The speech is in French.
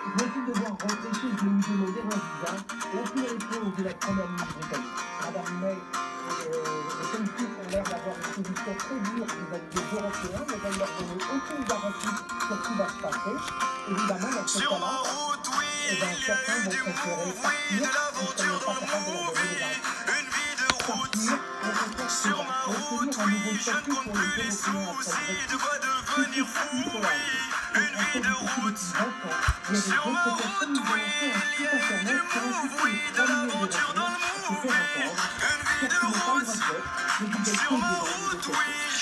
Vont-ils devoir rentrer chez eux ou demander un visa Aucune réponse de la première ministre britannique. Madame May et Celtic ont l'air d'avoir une position très dure vis-à-vis des Européens, mais elle leur donne aucune garantie sur ce qui va se passer. Évidemment, dans ce cas-là, route, oui, eh ben, certains vont du préférer partir de s'ils ne l'aventure sont dans pas capables de le leur donner des garanties. Partir, Sur ma Obtenir route, un nouveau oui, je ne statut compte pour les plus les Européens après soucis, le de quoi devenir fou, oui, une vie de route. Sur ma route, oui, du mou, oui, de l'aventure dans le oui, une vie de route. Sur ma route, oui, ne